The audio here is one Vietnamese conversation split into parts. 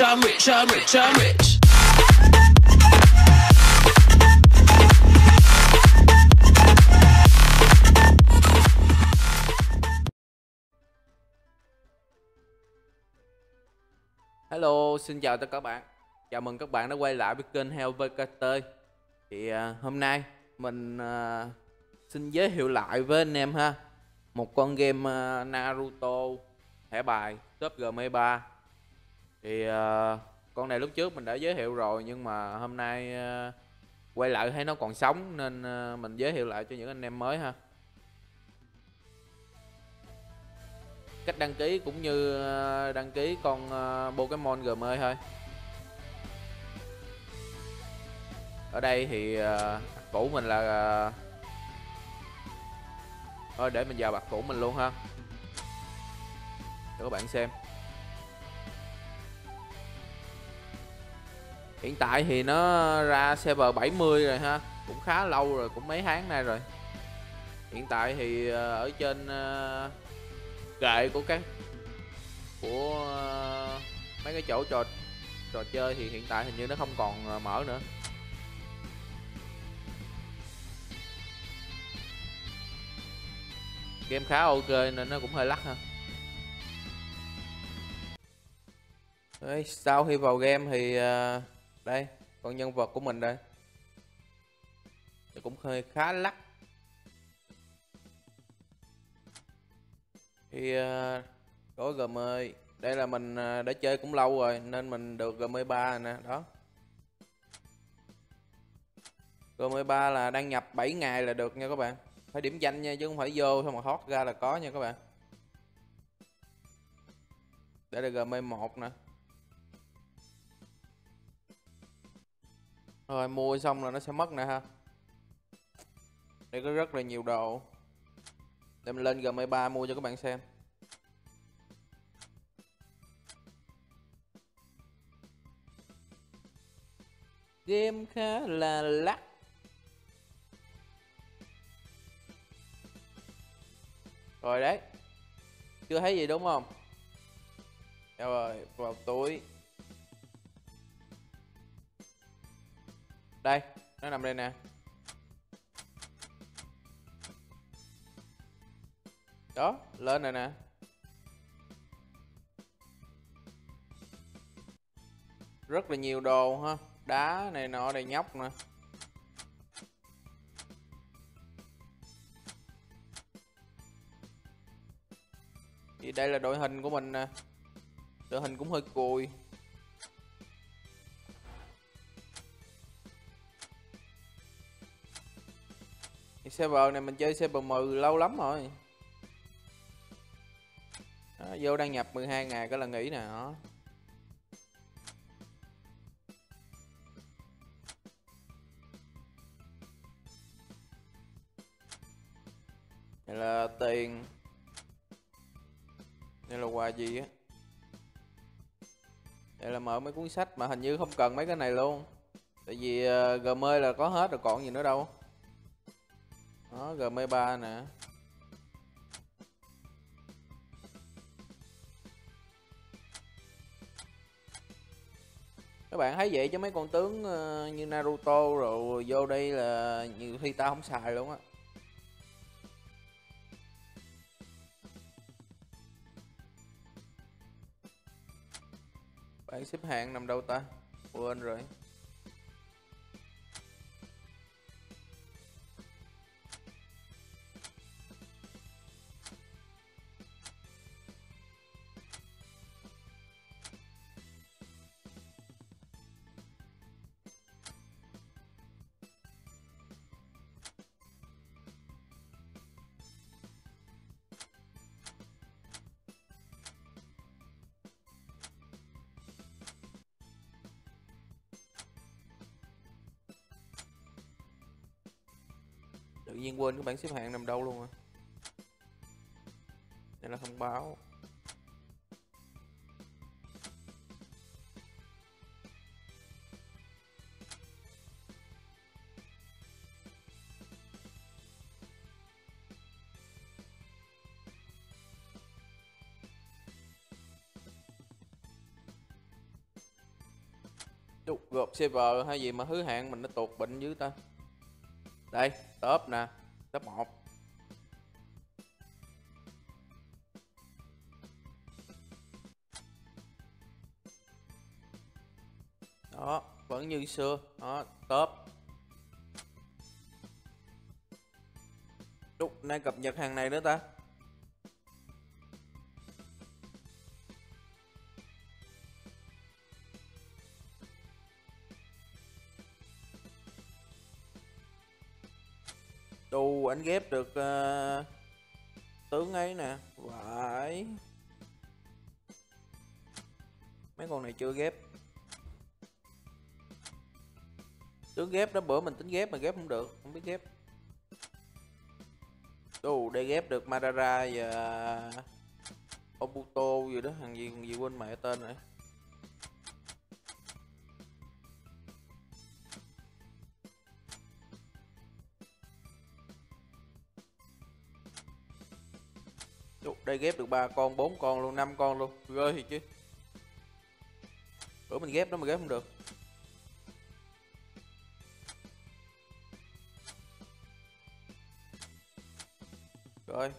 rich, I'm rich, I'm rich, I'm rich. Hello, xin chào tất cả các bạn. Chào mừng các bạn đã quay lại với kênh Heo VKT. Thì uh, hôm nay mình uh, xin giới thiệu lại với anh em ha một con game uh, Naruto thẻ bài top G3. Thì uh, con này lúc trước mình đã giới thiệu rồi nhưng mà hôm nay uh, quay lại thấy nó còn sống nên uh, mình giới thiệu lại cho những anh em mới ha. cách đăng ký cũng như uh, đăng ký con uh, Pokemon GM thôi. Ở đây thì uh, cũ mình là thôi để mình vào bạc cũ mình luôn ha. Cho các bạn xem. Hiện tại thì nó ra server 70 rồi ha. Cũng khá lâu rồi cũng mấy tháng nay rồi. Hiện tại thì ờ, ở trên gậy kệ của các của ờ, mấy cái chỗ trò trò chơi thì hiện tại hình như nó không còn mở nữa. Game khá ok nên nó cũng hơi lắc ha. Đấy, sau khi vào game thì uh, đây con nhân vật của mình đây. Thì cũng hơi khá lắc. Thì uh, có GM đây là mình ờ, đã chơi cũng lâu rồi nên mình được gm ba nè đó. Gm ba là đăng nhập 7 ngày là được nha các bạn. Phải điểm danh nha chứ không phải vô xong mà hót ra là có nha các bạn. Đây là gm một nè. Rồi, mua xong là nó sẽ mất nè ha. Đây có rất là nhiều đồ. Để mình lên G13 mua cho các bạn xem. Game khá là lắc. Rồi đấy. Chưa thấy gì đúng không? Rồi, vào túi. Đây, Nó nằm đây nè. Đó, lên rồi nè. Rất là nhiều đồ ha. Đá này nọ đầy nhóc nè. Thì đây là đội hình của mình nè. Đội hình cũng hơi cùi. Cái server này mình chơi server 10 lâu lắm rồi. Đó, vô đăng nhập 12 ngày cái là nghỉ nè đó. Đây là tiền. Đây là quà gì á? Đây là mở mấy cuốn sách mà hình như không cần mấy cái này luôn. Tại vì uh, Gmail là có hết rồi còn gì nữa đâu đó gm ba nè. Các bạn thấy vậy chứ mấy con tướng ờ, như Naruto rồi vô đây là nhiều khi tao không xài luôn á. Bạn xếp hạng nằm đâu ta? Quên rồi. Tự nhiên quên cái bảng xếp hạng nằm đâu luôn à đây là thông báo. Gộp server hay gì mà hứa hẹn mình nó tuột bệnh dưới ta? Đây, top nè, Top 1 Đó, vẫn như xưa. Đó, top. Lúc nay cập nhật hàng này nữa ta. Đù anh ghép được uh, tướng ấy nè. Vãi. Mấy con này chưa ghép. Tướng ghép đó bữa mình tính ghép mà ghép không được Không biết ghép. Đù đây ghép được Madara và Obuto gì đó thằng gì, gì quên mẹ tên rồi. Đây ghép được ba con bốn con luôn năm con luôn. Ghê thì chứ. Bữa mình ghép đó mà ghép không được. Rồi.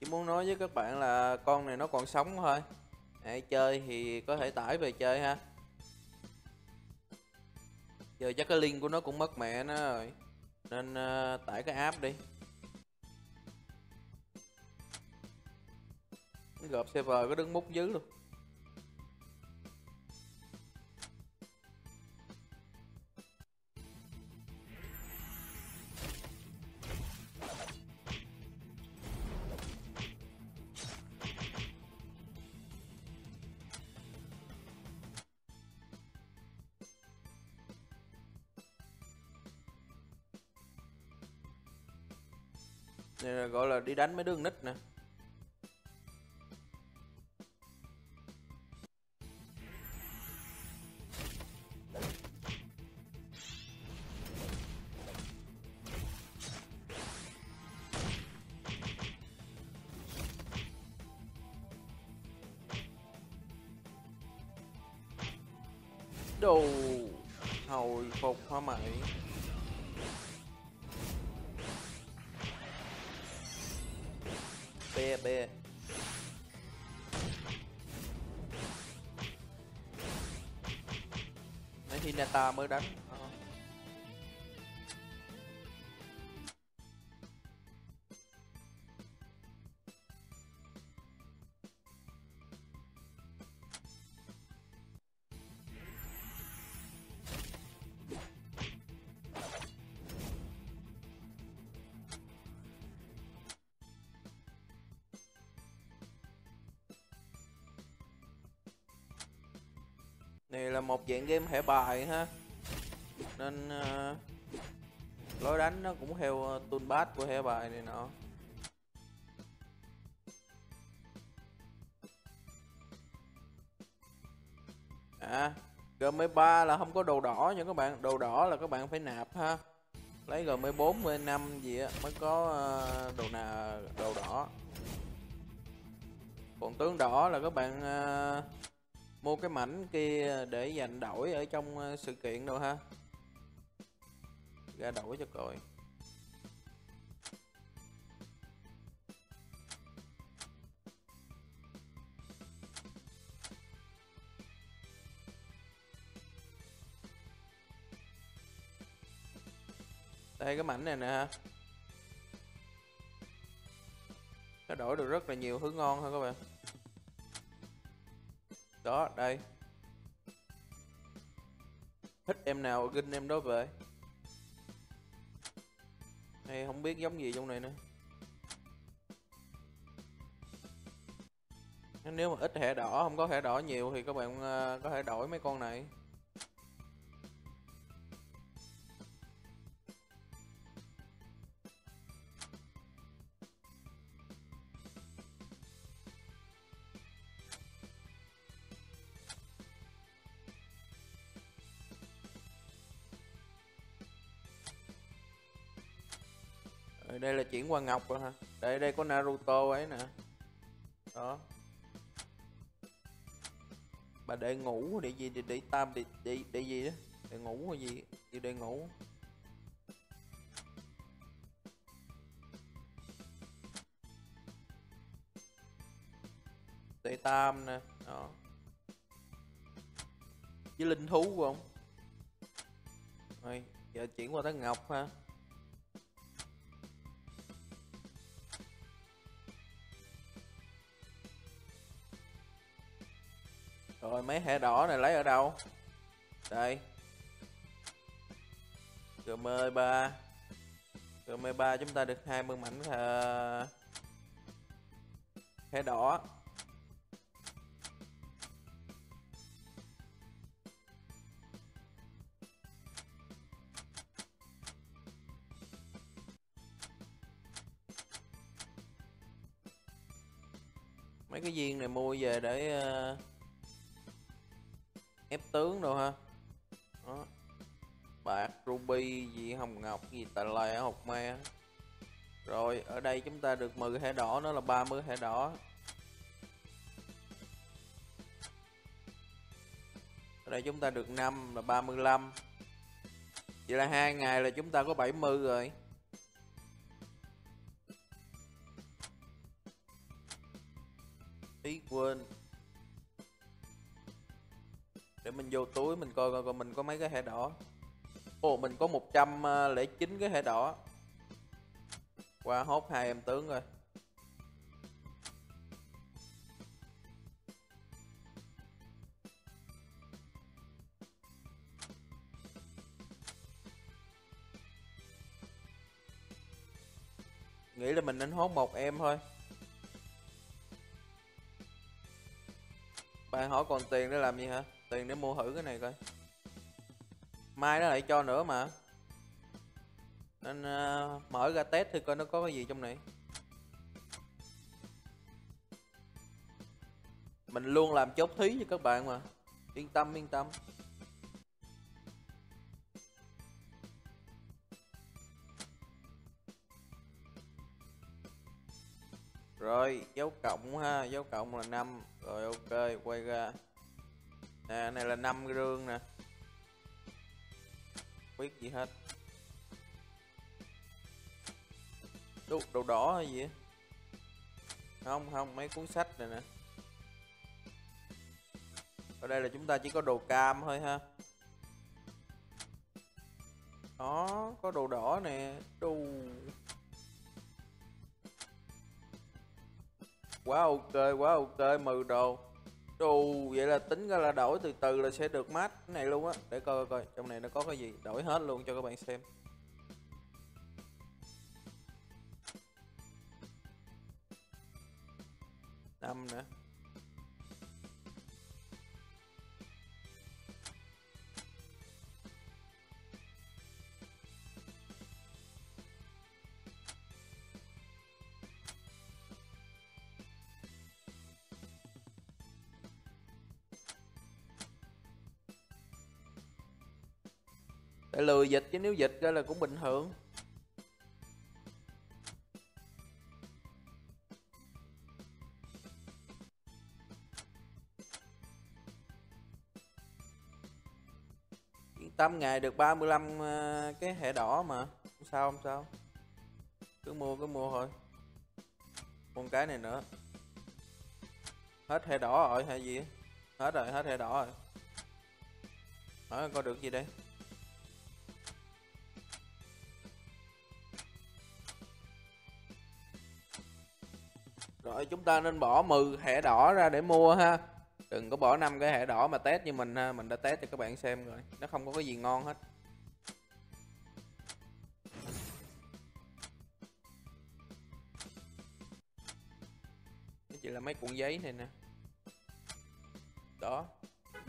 Chỉ muốn nói với các bạn là con này nó còn sống thôi. Hãy chơi thì có thể tải về chơi ha. Giờ chắc cái link của nó cũng mất mẹ nó rồi. Nên uh, tải cái app đi. Gộp server có đứng mút dưới luôn. Này là gọi là đi đánh mấy đứa nít nè. Đồ hồi phục hoa mày? Bê bê. Mấy Hinata mới đánh. Này là một dạng game thẻ bài ha. Nên uh, lối đánh nó cũng theo uh, toolpath của thẻ bài này nọ. À G13 là không có đồ đỏ nha các bạn. Đồ đỏ là các bạn phải nạp ha. Lấy G14 15 gì á mới có uh, đồ nào đồ đỏ. Còn tướng đỏ là các bạn uh, mua cái mảnh kia để dành đổi ở trong ờ, sự kiện đâu ha. Ra đổi cho coi. Đây, cái mảnh này nè ha. Nó đổi được rất là nhiều thứ ngon ha các bạn đó, đây. Thích em nào ginh em đó về. Hay không biết giống gì trong này nữa. Nếu mà ít thẻ đỏ, không có thẻ đỏ nhiều thì các bạn ờ, có thể đổi mấy con này. Chuyển qua ngọc rồi hả? Đây đây có naruto ấy nè. Đó. Bà để ngủ để gì để, để tam để, để để gì đó để ngủ hay gì? Gì để ngủ? Để tam nè đó. Với linh thú không? Rồi giờ chuyển qua tới ngọc ha. Mấy thẻ đỏ này lấy ở đâu? Đây. GM3 GM3 chúng ta được 20 mảnh ờ, uh, thẻ đỏ. Mấy cái viên này mua về để uh, tướng đâu ha? Đó. Bạc, ruby, gì, hồng ngọc, gì tài lè, hột me. Rồi, ở đây chúng ta được 10 thẻ đỏ nó là 30 thẻ đỏ. Ở đây chúng ta được 5 là 35 vậy là hai ngày là chúng ta có 70 rồi. Ý quên để mình vô túi mình coi coi, coi mình có mấy cái thẻ đỏ. Ồ mình có 109 à, cái thẻ đỏ. Qua hốt hai em tướng rồi. Nghĩ là mình nên hốt một em thôi. Bạn hỏi còn tiền để làm gì hả? Tiền để mua thử cái này coi. Mai nó lại cho nữa mà. Nên uh, mở ra test thì coi nó có cái gì trong này. Mình luôn làm chốt thí cho các bạn mà. Yên tâm yên tâm. Rồi dấu cộng ha dấu cộng là 5 rồi ok quay ra nè này là năm cái rương nè. Biết gì hết. Đồ, đồ đỏ hay gì không không mấy cuốn sách này nè. Ở đây là chúng ta chỉ có đồ cam thôi ha. Đó có đồ đỏ nè đồ quá ok quá ok mười đồ đồ vậy là tính ra là đổi từ từ là sẽ được mát cái này luôn á. Để coi coi, trong này nó có cái gì? Đổi hết luôn cho các bạn xem. Năm nữa. Để lừa dịch chứ, nếu dịch ra là cũng bình thường. Tâm ngày được 35 ờ, cái hệ đỏ mà. Không sao không sao. Cứ mua cứ mua thôi. Mua cái này nữa. Hết hệ đỏ rồi hay gì? Hết rồi, hết hệ đỏ rồi. Hỏi coi được gì đây? Rồi, chúng ta nên bỏ 10 thẻ đỏ ra để mua ha. Đừng có bỏ năm cái thẻ đỏ mà test như mình ha. Mình đã test cho các bạn xem rồi. Nó không có cái gì ngon hết. Chỉ là mấy cuộn giấy này nè? Đó.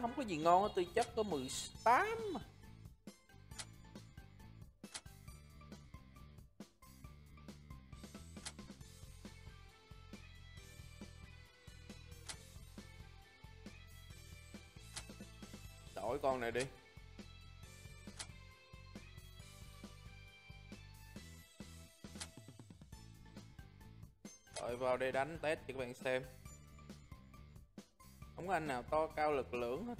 Không có gì ngon hết tôi chắc có 18 mà. Đổi con này đi. Rồi vào đây đánh test cho các bạn xem. Không có anh nào to, cao, lực lưỡng hết.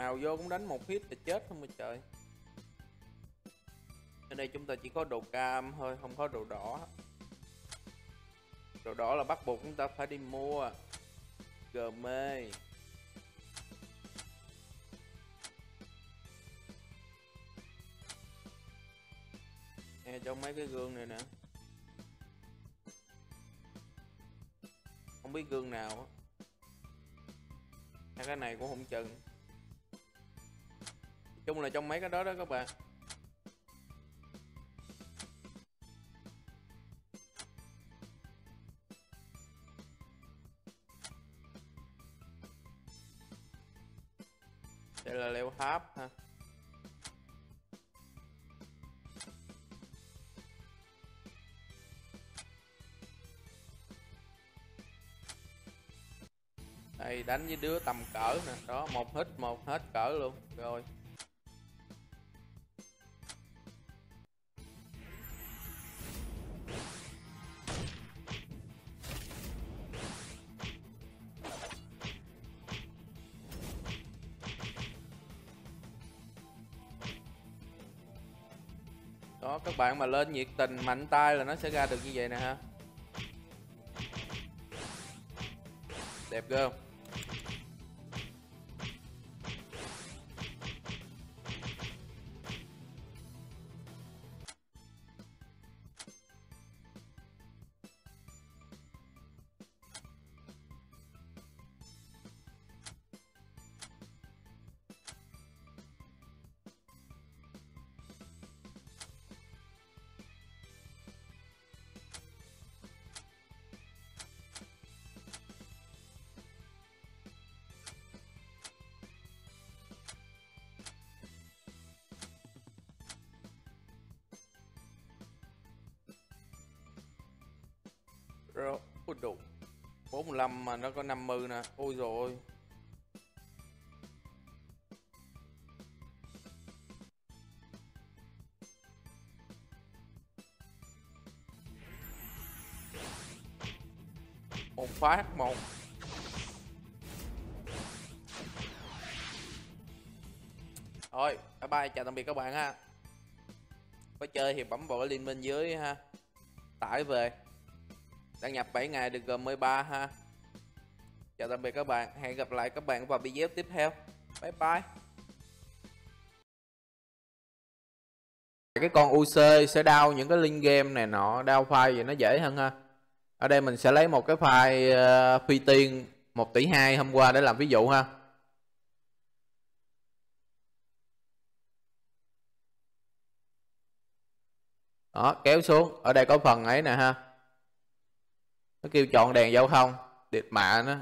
Nào vô cũng đánh một hit là chết không mà trời. Ở đây chúng ta chỉ có đồ cam thôi, không có đồ đỏ. Đồ đỏ là bắt buộc chúng ta phải đi mua. Gờ mê nè trong mấy cái gương này nè. Không biết gương nào á. Hai cái này cũng không chừng chung là trong mấy cái đó đó các bạn. Đây là leo tháp ha. Đây, đánh với đứa tầm cỡ nè. Đó, một hít một hết cỡ luôn. Rồi. Đó, các bạn mà lên nhiệt tình mạnh tay là nó sẽ ra được như vậy nè ha. Đẹp ghê không? Ôi đủ 45 mà nó có 50 nè. Ôi rồi một phát một. Thôi, bye bye, chào tạm biệt các bạn ha. Có chơi thì bấm vào cái liên minh dưới ha. Tải về đăng nhập 7 ngày được gồm 13 ha. Chào tạm biệt các bạn. Hẹn gặp lại các bạn vào video tiếp theo. Bye bye. Cái con UC sẽ đau những cái link game này nọ đau file vậy nó dễ hơn ha. Ở đây mình sẽ lấy một cái file uh, phi tiên 1 tỷ 2 hôm qua để làm ví dụ ha. Đó kéo xuống. Ở đây có phần ấy nè ha nó kêu chọn đèn giao thông. Địt mạ nó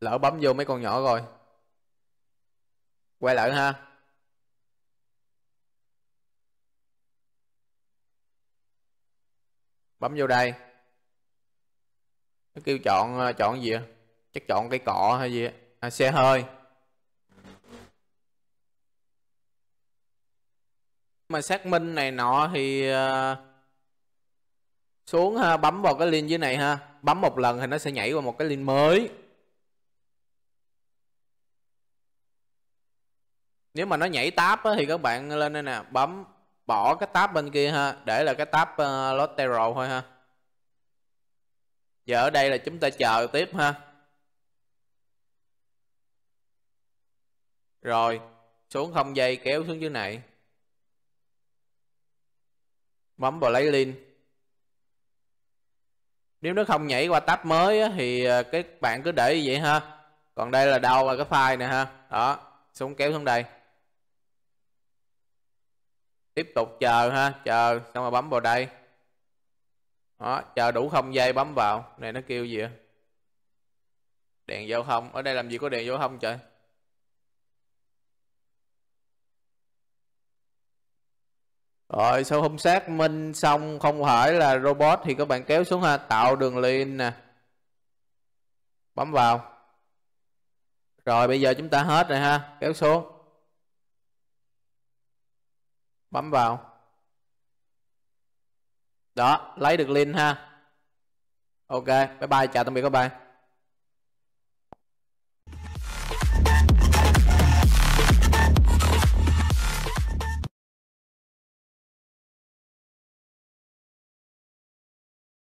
lỡ bấm vô mấy con nhỏ rồi quay lại ha. Bấm vô đây. Nó kêu chọn ờ, chọn gì chắc chọn cây cọ hay gì à, xe hơi. Mà xác minh này nọ thì uh, xuống ha bấm vào cái link dưới này ha bấm một lần thì nó sẽ nhảy qua một cái link mới. Nếu mà nó nhảy tab á, thì các bạn lên đây nè bấm bỏ cái tab bên kia ha để là cái tab ờ, uh, lateral thôi ha. Giờ ở đây là chúng ta chờ tiếp ha. Rồi xuống không dây kéo xuống dưới này. Bấm vào lấy link nếu nó không nhảy qua tab mới á, thì ờ, các bạn cứ để như vậy ha. Còn đây là đâu là cái file này ha. Đó xuống kéo xuống đây. Tiếp tục chờ ha chờ xong rồi bấm vào đây. Đó chờ đủ không giây bấm vào. Này nó kêu gì vậy? Đèn giao thông ở đây làm gì có đèn giao thông trời? Rồi, sau hôm xác minh xong, không phải là robot thì các bạn kéo xuống ha. Tạo đường link nè. Bấm vào. Rồi, bây giờ chúng ta hết rồi ha. Kéo xuống. Bấm vào. Đó, lấy được link ha. Ok, bye bye, chào tạm biệt các bạn.